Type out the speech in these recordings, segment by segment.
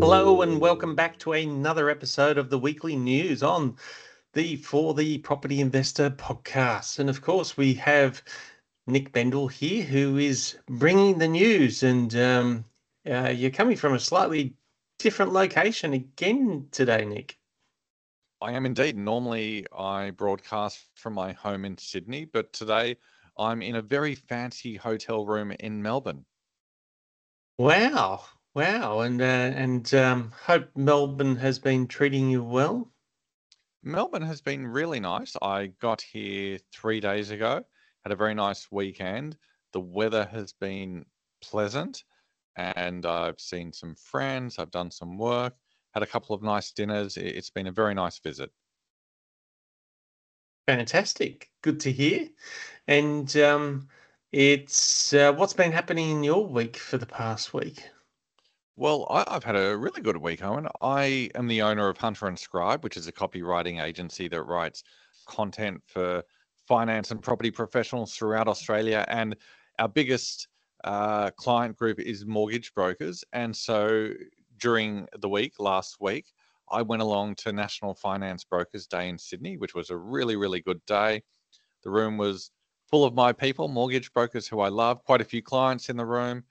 Hello and welcome back to another episode of the weekly news on the For the Property Investor podcast. And of course, we have Nick Bendel here who is bringing the news. And um, uh, you're coming from a slightly different location again today, Nick. I am indeed. Normally, I broadcast from my home in Sydney, but today I'm in a very fancy hotel room in Melbourne. Wow, wow, and uh, and um, hope Melbourne has been treating you well. Melbourne has been really nice. I got here three days ago, had a very nice weekend. The weather has been pleasant, and I've seen some friends. I've done some work, had a couple of nice dinners. It's been a very nice visit. Fantastic, good to hear. And um, it's uh, what's been happening in your week for the past week? Well, I, I've had a really good week, Owen. I am the owner of Hunter and Scribe, which is a copywriting agency that writes content for finance and property professionals throughout Australia. And our biggest uh, client group is mortgage brokers. And so during the week, last week, I went along to National Finance Brokers Day in Sydney, which was a really, really good day. The room was full of my people, mortgage brokers who I love, quite a few clients in the room,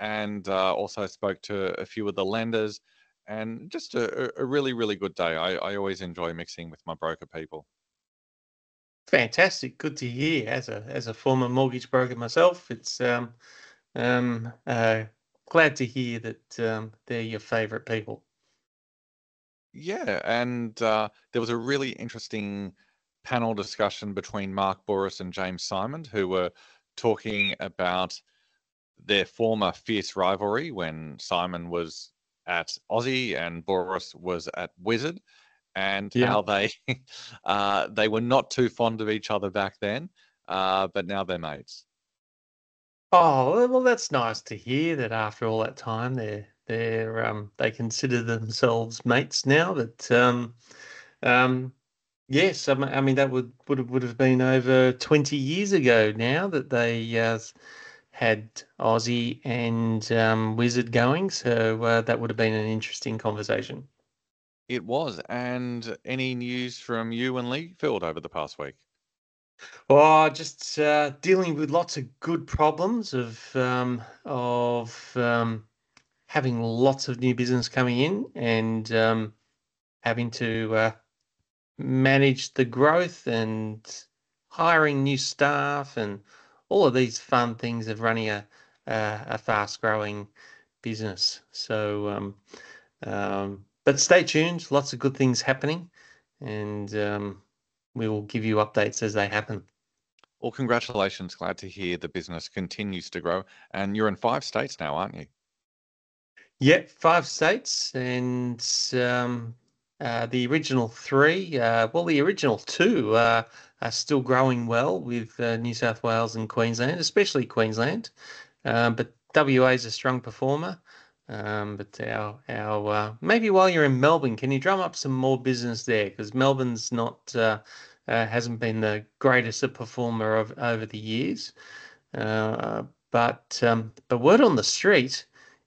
and uh, also spoke to a few of the lenders. And just a, a really, really good day. I, I always enjoy mixing with my broker people. Fantastic, good to hear. As a as a former mortgage broker myself, it's um, um, uh, glad to hear that um, they're your favourite people. Yeah, and uh, there was a really interesting panel discussion between Mark Bouris and James Symond, who were talking about their former fierce rivalry when Symond was at Aussie and Bouris was at Wizard, and Yeah. how they uh, they were not too fond of each other back then, uh, but now they're mates. Oh, well, well, that's nice to hear that after all that time, they're they're um, they consider themselves mates now. But um, um, yes, I mean, I mean that would would have, would have been over twenty years ago now that they uh, had Aussie and um, Wizard going. So uh, that would have been an interesting conversation. It was. And any news from you and Leifield over the past week? Oh, just uh, dealing with lots of good problems of um, of um, having lots of new business coming in and um, having to uh, manage the growth and hiring new staff and all of these fun things of running a a, a fast growing business. So, um, um, but stay tuned. Lots of good things happening, and um, we will give you updates as they happen. Well, congratulations. Glad to hear the business continues to grow. And you're in five states now, aren't you? Yep, five states and um, uh, the original three, uh, well, the original two uh, are still growing well with uh, New South Wales and Queensland, especially Queensland. Um, but WA is a strong performer. Um, but our our maybe while you're in Melbourne, can you drum up some more business there? Because Melbourne's not hasn't been the greatest a performer of over the years. But um, but word on the street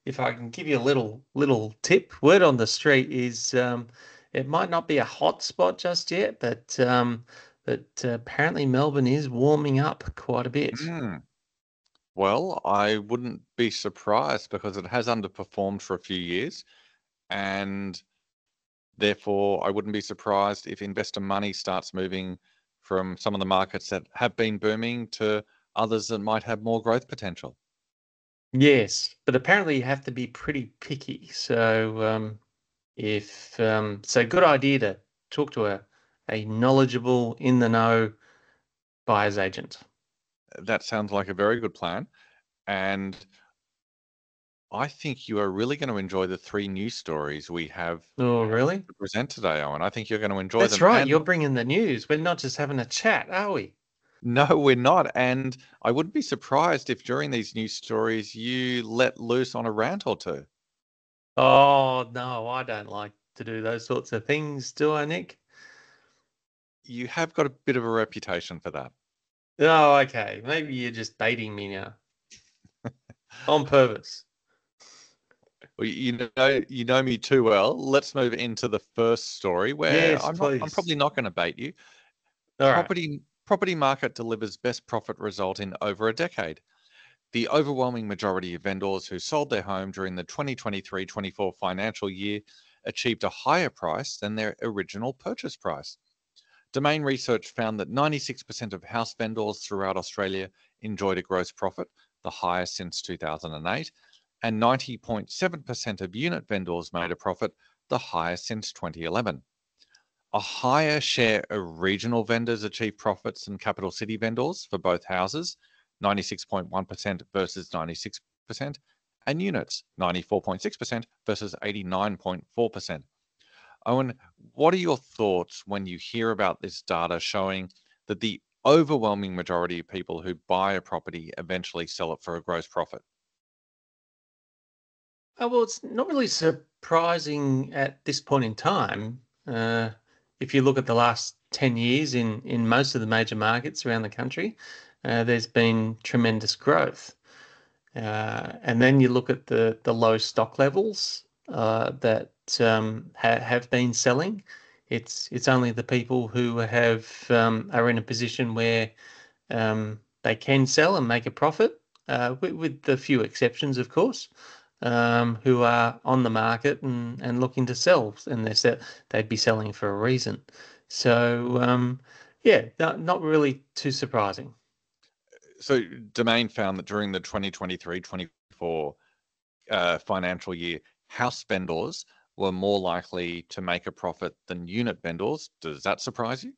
if I can give you a little little tip, word on the street is um, it might not be a hot spot just yet, but um, but uh, apparently Melbourne is warming up quite a bit. Mm. Well, I wouldn't be surprised because it has underperformed for a few years. And therefore, I wouldn't be surprised if investor money starts moving from some of the markets that have been booming to others that might have more growth potential. Yes, but apparently you have to be pretty picky. So um, if um, so, good idea to talk to a a knowledgeable, in the know buyer's agent. That sounds like a very good plan. And I think you are really going to enjoy the three news stories we have Oh, really? to present today, Owen. I think you're going to enjoy That's them. right. And You're bringing the news. We're not just having a chat, are we? no, we're not. And I wouldn't be surprised if during these news stories you let loose on a rant or two. Oh, no, I don't like to do those sorts of things, do I, Nick? You have got a bit of a reputation for that. Oh, okay. Maybe you're just baiting me now on purpose. Well, you know, you know me too well. Let's move into the first story where Yes, I'm, not, I'm probably not going to bait you. All right. Property property market delivers best profit result in over a decade. The overwhelming majority of vendors who sold their home during the 2023-24 financial year achieved a higher price than their original purchase price. Domain research found that 96% of house vendors throughout Australia enjoyed a gross profit, the highest since 2008, and 90.7% of unit vendors made a profit, the highest since 2011. A higher share of regional vendors achieved profits than capital city vendors for both houses, 96.1% versus 96%, and units, 94.6% versus 89.4%. Owen, what are your thoughts when you hear about this data showing that the overwhelming majority of people who buy a property eventually sell it for a gross profit? Oh, well, it's not really surprising at this point in time. Uh, if you look at the last 10 years in, in most of the major markets around the country, uh, there's been tremendous growth. Uh, and then you look at the, the low stock levels uh, that um, ha- have been selling. It's it's only the people who have um, are in a position where um, they can sell and make a profit, uh, with, with a few exceptions, of course um, who are on the market and, and looking to sell, and they said they'd be selling for a reason. So um, yeah, not, not really too surprising. So Domain found that during the 2023-24 uh, financial year, house vendors were more likely to make a profit than unit vendors. Does that surprise you?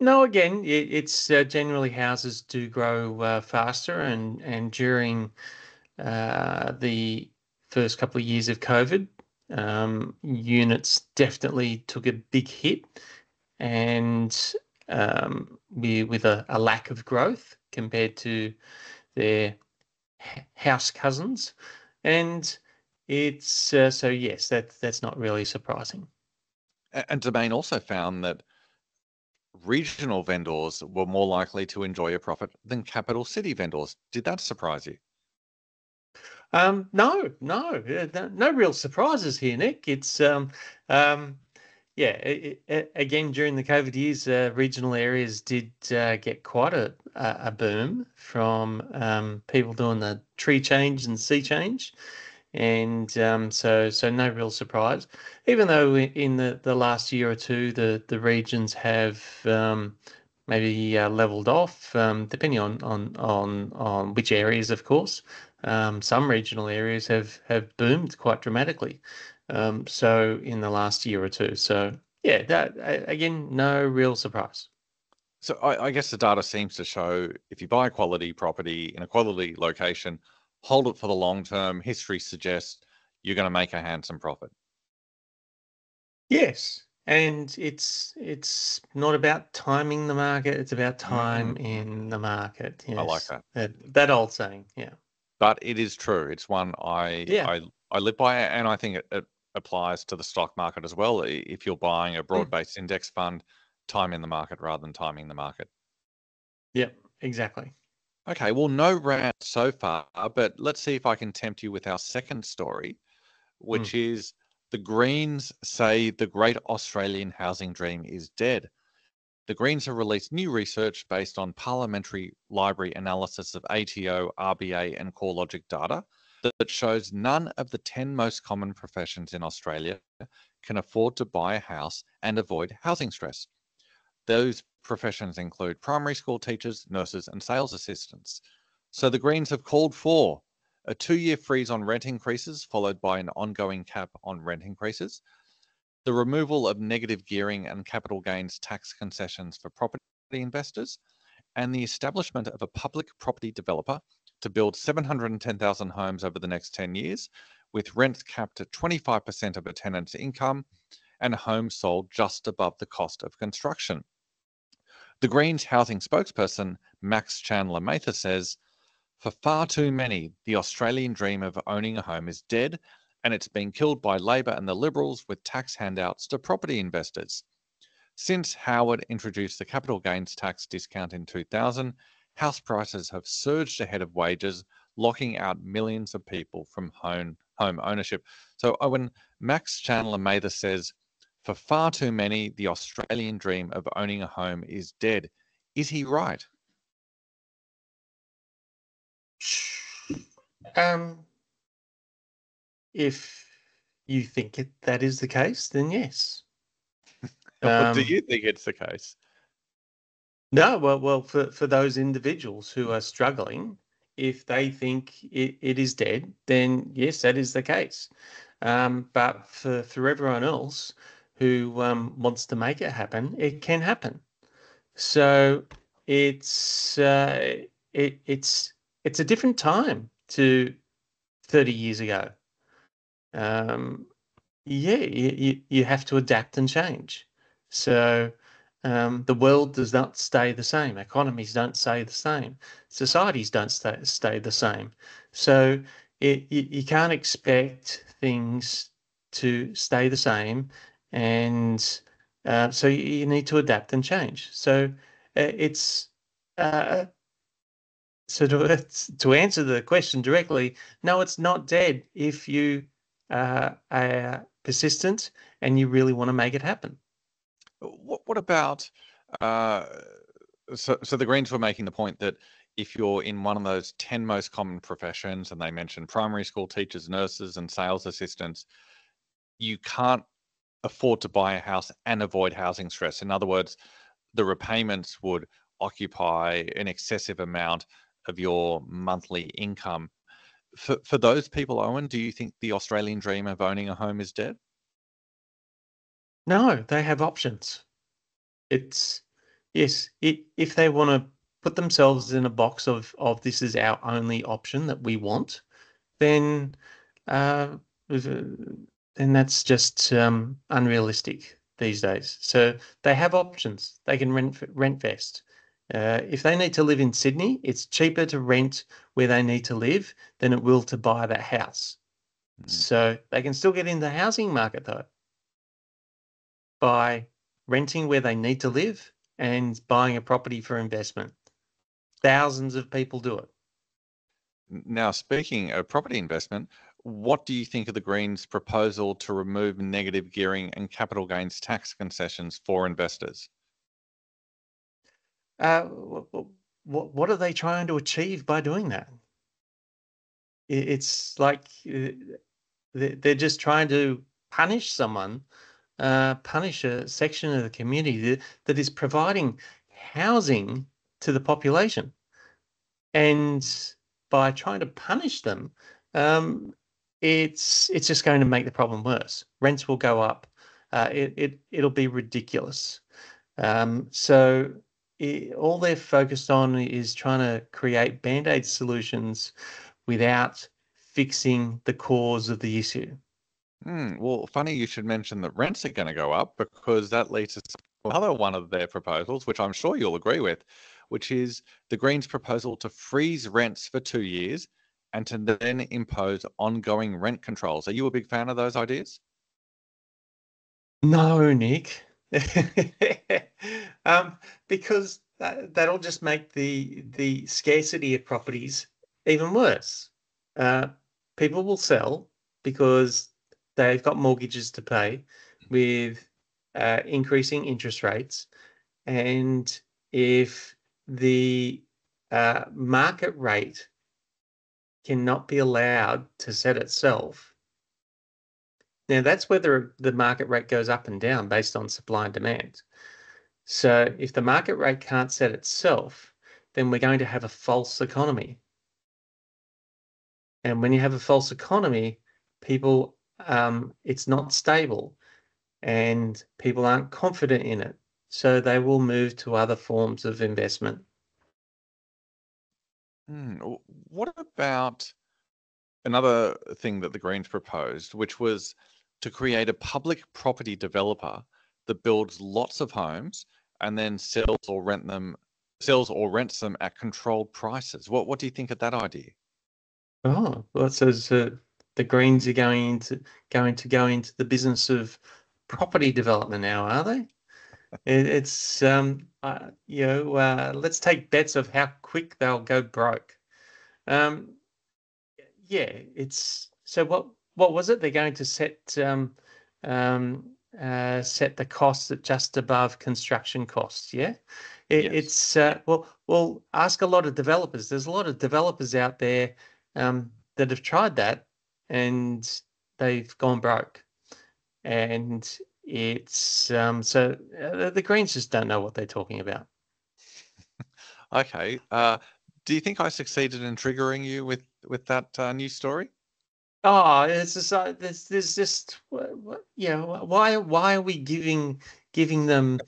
No, again, it, it's uh, generally houses do grow uh, faster, and and during uh, the first couple of years of COVID, um, units definitely took a big hit, and um, we, with a, a lack of growth compared to their house cousins, and it's uh, so yes, that that's not really surprising. And Domain also found that regional vendors were more likely to enjoy a profit than capital city vendors. Did that surprise you? Um, no, no, uh, no, no real surprises here, Nick. It's um, um, yeah. i i again, during the COVID years, uh, regional areas did uh, get quite a a a boom from um, people doing the tree change and sea change, and um, so so no real surprise. Even though in the the last year or two, the the regions have um, maybe uh, leveled off, um, depending on on on on which areas, of course. Um, some regional areas have have boomed quite dramatically. Um, so in the last year or two. So yeah, that again, no real surprise. So I, I guess the data seems to show if you buy a quality property in a quality location, hold it for the long term, history suggests you're going to make a handsome profit. Yes, and it's it's not about timing the market; it's about time Mm, in the market. I like that. that that old saying. Yeah. But it is true. It's one I Yeah. I I live by, and I think it, it applies to the stock market as well. If you're buying a Mm. broad-based index fund, time in the market rather than timing the market. Yep. Exactly. Okay, well, no rant so far, but let's see if I can tempt you with our second story, Mm. which is the Greens say the great Australian housing dream is dead. The Greens have released new research based on parliamentary library analysis of ATO, RBA, and CoreLogic data that shows none of the 10 most common professions in Australia can afford to buy a house and avoid housing stress. Those professions include primary school teachers, nurses, and sales assistants. So the Greens have called for a two year freeze on rent increases, followed by an ongoing cap on rent increases, the removal of negative gearing and capital gains tax concessions for property investors, and the establishment of a public property developer to build 710,000 homes over the next 10 years, with rents capped at 25% of a tenant's income and homes sold just above the cost of construction. The Greens housing spokesperson, Max Chandler Mather, says For far too many, the Australian dream of owning a home is dead and it's been killed by Labor and the Liberals with tax handouts to property investors. Since Howard introduced the capital gains tax discount in 2000, house prices have surged ahead of wages, locking out millions of people from home home ownership. So when Max Chandler Mather says, for far too many, the Australian dream of owning a home is dead. Is he right? Um, if you think it, that is the case, then yes. Um, do you think it's the case? No, well, well, for, for those individuals who are struggling, if they think it, it is dead, then yes, that is the case. Um, but for, for everyone else who um, wants to make it happen, it can happen. So it's uh, it, it's it's a different time to 30 years ago. Um, yeah, you, you have to adapt and change. So um, the world does not stay the same. Economies don't stay the same. Societies don't stay, stay the same. So it, you, you can't expect things to stay the same. And uh, so you, you, need to adapt and change. So uh, it's uh, so to, to answer the question directly, no, it's not dead if you uh, are persistent and you really want to make it happen. What, what about, uh, so, so the Greens were making the point that if you're in one of those 10 most common professions, and they mentioned primary school teachers, nurses, and sales assistants, you can't afford to buy a house and avoid housing stress. In other words, the repayments would occupy an excessive amount of your monthly income. For, for those people, Owen, do you think the Australian dream of owning a home is dead? No, they have options. It's yes, it, if they want to put themselves in a box of of this is our only option that we want, then uh, then that's just um, unrealistic these days. So they have options. They can rent rent vest. Uh, if they need to live in Sydney, it's cheaper to rent where they need to live than it will to buy that house. Mm. So they can still get in the housing market though by renting where they need to live and buying a property for investment. Thousands of people do it. Now, speaking of property investment, what do you think of the Greens' proposal to remove negative gearing and capital gains tax concessions for investors? Uh, what what are they trying to achieve by doing that? It's like uh, they're just trying to punish someone, uh, punish a section of the community that, that is providing housing to the population, and by trying to punish them, um, it's it's just going to make the problem worse. Rents will go up. Uh, it it it'll be ridiculous. Um, so it, all they're focused on is trying to create band aid solutions without fixing the cause of the issue. Hmm, well, funny you should mention that rents are going to go up because that leads us to another one of their proposals, which I'm sure you'll agree with, which is the Greens' proposal to freeze rents for two years and to then impose ongoing rent controls. Are you a big fan of those ideas? No, Nick. um, because that, that'll just make the the scarcity of properties even worse. Uh, people will sell because they've got mortgages to pay with uh, increasing interest rates, and if the uh, market rate cannot be allowed to set itself, now, that's whether the market rate goes up and down based on supply and demand. So, if the market rate can't set itself, then we're going to have a false economy. And when you have a false economy, people, um, it's not stable and people aren't confident in it. So they will move to other forms of investment. Hmm. What about another thing that the Greens proposed, which was to create a public property developer that builds lots of homes and then sells or rent them sells or rents them at controlled prices. What what do you think of that idea? Oh, well, so uh, the Greens are going into going to go into the business of property development now, are they? it, it's um, uh, you know, uh, let's take bets of how quick they'll go broke. Um, yeah, it's so what what was it? They're going to set um, um, uh, set the costs at just above construction costs. Yeah, it, Yes. it's uh, well, well, ask a lot of developers. There's a lot of developers out there um, that have tried that and they've gone broke, and it's um, so uh, the Greens just don't know what they're talking about. Okay. Uh, do you think I succeeded in triggering you with with that uh, news story? Oh, it's just uh, there's there's just wha- wha- yeah. wh- Why why are we giving giving them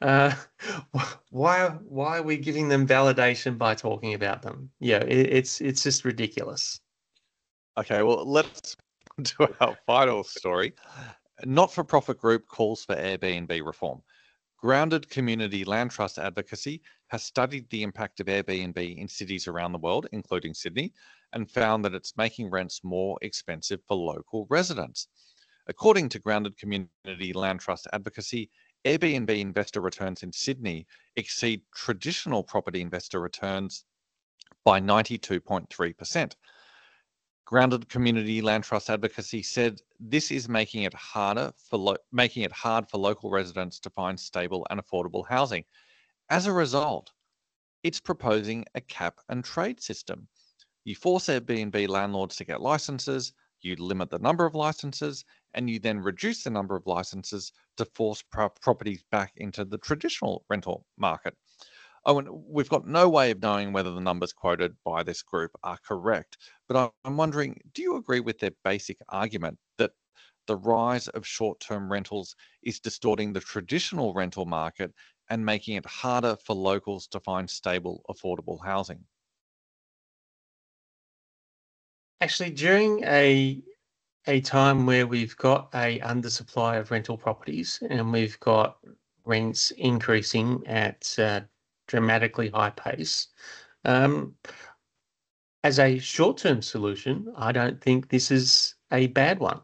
uh wh- why why are we giving them validation by talking about them? Yeah, it, it's it's just ridiculous. Okay, well, let's do our final story. Not for profit group calls for Airbnb reform. Grounded Community Land Trust Advocacy has studied the impact of Airbnb in cities around the world, including Sydney, and found that it's making rents more expensive for local residents. According to Grounded Community Land Trust Advocacy, Airbnb investor returns in Sydney exceed traditional property investor returns by 92.3%. Grounded Community Land Trust Advocacy said this is making it harder for lo- making it hard for local residents to find stable and affordable housing. As a result, it's proposing a cap and trade system. You force Airbnb landlords to get licenses, you limit the number of licenses, and you then reduce the number of licenses to force pro- properties back into the traditional rental market. And we've got no way of knowing whether the numbers quoted by this group are correct, but I'm wondering do you agree with their basic argument that the rise of short term rentals is distorting the traditional rental market and making it harder for locals to find stable, affordable housing? Actually, during a a time where we've got a undersupply of rental properties and we've got rents increasing at uh, dramatically high pace, um, as a short-term solution, I don't think this is a bad one.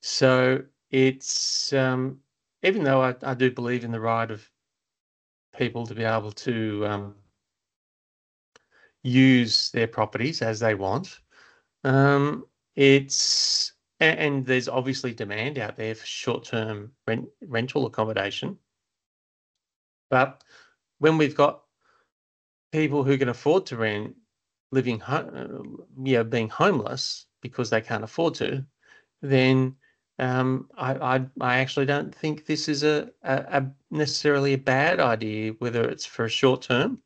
So it's um, even though I, I do believe in the right of people to be able to um, use their properties as they want. Um, it's a- and there's obviously demand out there for short-term rent, rental accommodation. But when we've got people who can afford to rent living home, yeah, being homeless because they can't afford to, then um, I, I I actually don't think this is a, a, a necessarily a bad idea, whether it's for a short term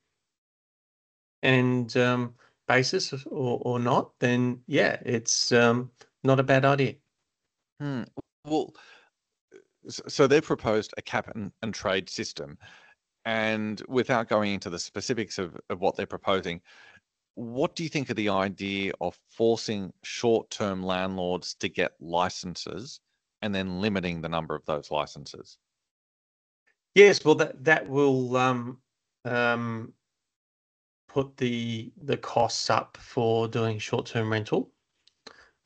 and um, basis or, or not, then yeah, it's um, not a bad idea. Hmm. Well, so they've proposed a cap and, and trade system. And without going into the specifics of, of what they're proposing, what do you think of the idea of forcing short term landlords to get licenses and then limiting the number of those licenses? Yes, well, that that will um, um, put the the costs up for doing short term rental,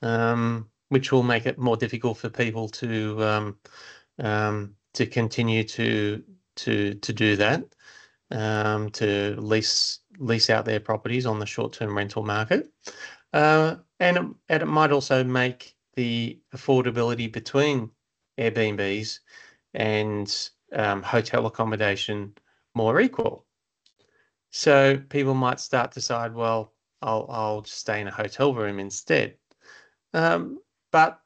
um, which will make it more difficult for people to um, um, to continue to to to do that, um, to lease lease out their properties on the short term rental market, uh, and it, and it might also make the affordability between Airbnbs and um, hotel accommodation more equal. So people might start to decide, well, I'll I'll just stay in a hotel room instead. Um, but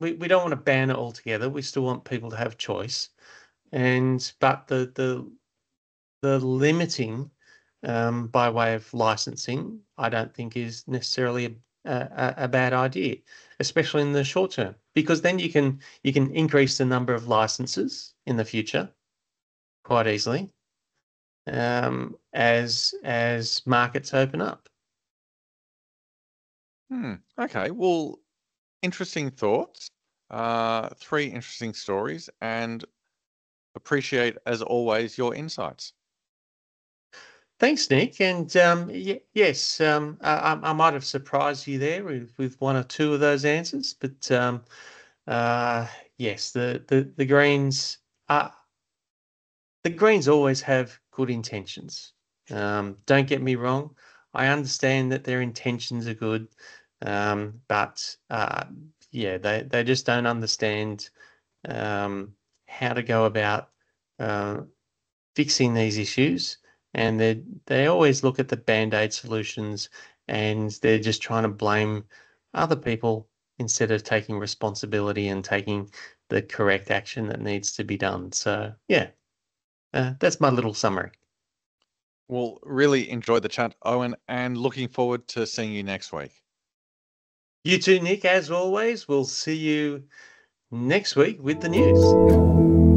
we, we don't want to ban it altogether. We still want people to have choice. And but the the the limiting um, by way of licensing, I don't think is necessarily a, a, a bad idea, especially in the short term, because then you can you can increase the number of licenses in the future quite easily um, as as markets open up. Hmm. Okay. Well, interesting thoughts. Uh, three interesting stories, and appreciate as always your insights. Thanks, Nick. And um, y- yes, um, I, I might have surprised you there with, with one or two of those answers, but um, uh, yes, the, the, the Greens are, the Greens always have good intentions. Um, don't get me wrong. I understand that their intentions are good, um, but uh, yeah, they, they just don't understand um, how to go about uh, fixing these issues. And they they always look at the band aid solutions, and they're just trying to blame other people instead of taking responsibility and taking the correct action that needs to be done. So yeah, uh, that's my little summary. Well, really enjoyed the chat, Owen, and looking forward to seeing you next week. You too, Nick, as always. We'll see you next week with the news.